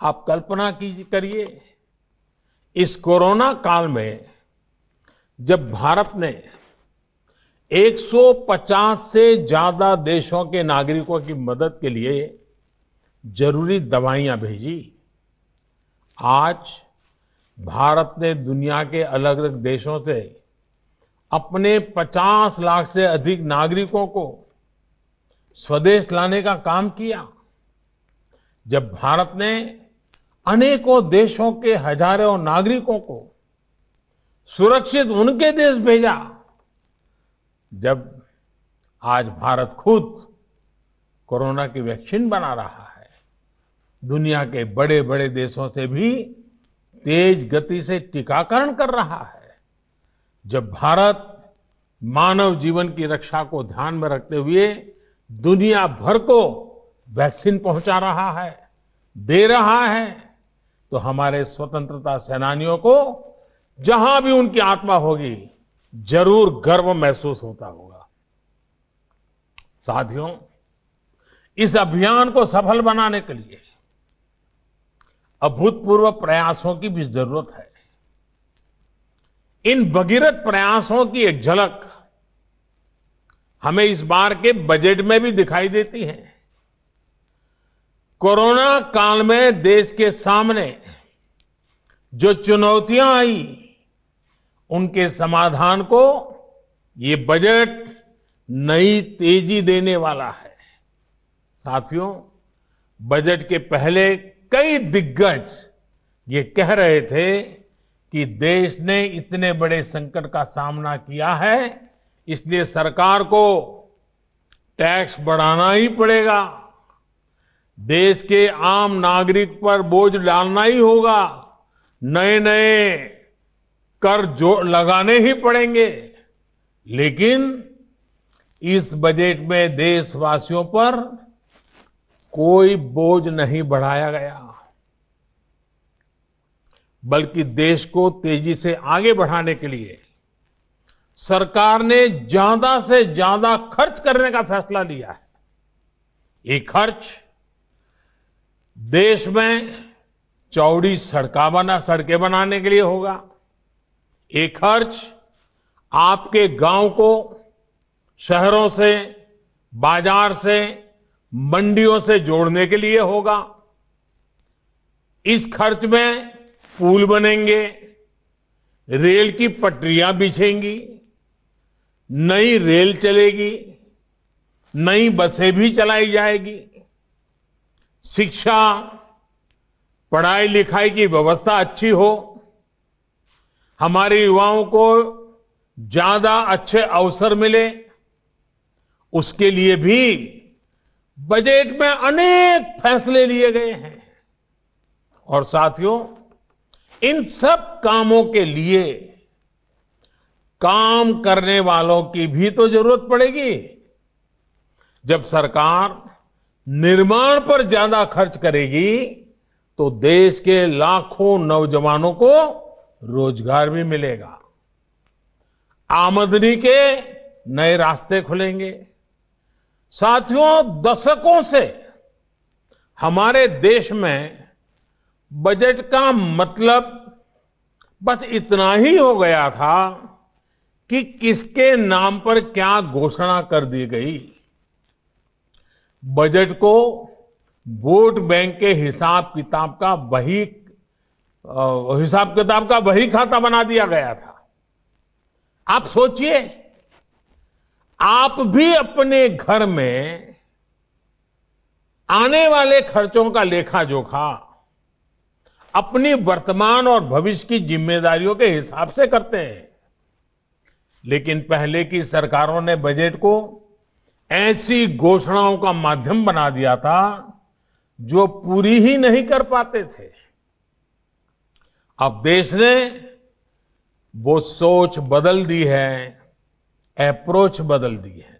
आप कल्पना कीजिए, करिए। इस कोरोना काल में जब भारत ने 150 से ज़्यादा देशों के नागरिकों की मदद के लिए ज़रूरी दवाइयाँ भेजी, आज भारत ने दुनिया के अलग अलग देशों से अपने 50 लाख से अधिक नागरिकों को स्वदेश लाने का काम किया। जब भारत ने अनेकों देशों के हज़ारों नागरिकों को सुरक्षित उनके देश भेजा, जब आज भारत खुद कोरोना की वैक्सीन बना रहा है। दुनिया के बड़े बड़े देशों से भी तेज गति से टीकाकरण कर रहा है। जब भारत मानव जीवन की रक्षा को ध्यान में रखते हुए दुनिया भर को वैक्सीन पहुँचा रहा है, दे रहा है तो हमारे स्वतंत्रता सेनानियों को, जहाँ भी उनकी आत्मा होगी, ज़रूर गर्व महसूस होता होगा। साथियों, इस अभियान को सफल बनाने के लिए अभूतपूर्व प्रयासों की भी ज़रूरत है। इन भगीरथ प्रयासों की एक झलक हमें इस बार के बजट में भी दिखाई देती है। कोरोना काल में देश के सामने जो चुनौतियाँ आई, उनके समाधान को ये बजट नई तेज़ी देने वाला है। साथियों, बजट के पहले कई दिग्गज ये कह रहे थे कि देश ने इतने बड़े संकट का सामना किया है, इसलिए सरकार को टैक्स बढ़ाना ही पड़ेगा। देश के आम नागरिक पर बोझ डालना ही होगा। नए नए कर जो लगाने ही पड़ेंगे। लेकिन इस बजट में देशवासियों पर कोई बोझ नहीं बढ़ाया गया। बल्कि देश को तेज़ी से आगे बढ़ाने के लिए सरकार ने ज़्यादा से ज़्यादा खर्च करने का फैसला लिया है। ये खर्च देश में चौड़ी सड़का बना, सड़कें बनाने के लिए होगा। ये खर्च आपके गाँव को, शहरों से, बाज़ार से, मंडियों से जोड़ने के लिए होगा। इस खर्च में पुल बनेंगे, रेल की पटरियाँ बिछेंगी, नई रेल चलेगी, नई बसें भी चलाई जाएगी। शिक्षा, पढ़ाई लिखाई की व्यवस्था अच्छी हो, हमारे युवाओं को ज़्यादा अच्छे अवसर मिले, उसके लिए भी बजट में अनेक फैसले लिए गए हैं। और साथियों, इन सब कामों के लिए काम करने वालों की भी तो ज़रूरत पड़ेगी। जब सरकार निर्माण पर ज़्यादा खर्च करेगी तो देश के लाखों नौजवानों को रोज़गार भी मिलेगा। आमदनी के नए रास्ते खुलेंगे। साथियों, दशकों से हमारे देश में बजट का मतलब बस इतना ही हो गया था कि किसके नाम पर क्या घोषणा कर दी गई। बजट को वोट बैंक के हिसाब किताब का वही हिसाब किताब का वही खाता बना दिया गया था। आप सोचिए, आप भी अपने घर में आने वाले खर्चों का लेखा जोखा अपनी वर्तमान और भविष्य की जिम्मेदारियों के हिसाब से करते हैं। लेकिन पहले की सरकारों ने बजट को ऐसी घोषणाओं का माध्यम बना दिया था जो पूरी ही नहीं कर पाते थे। अब देश ने वो सोच बदल दी है अप्रोच बदल दी है।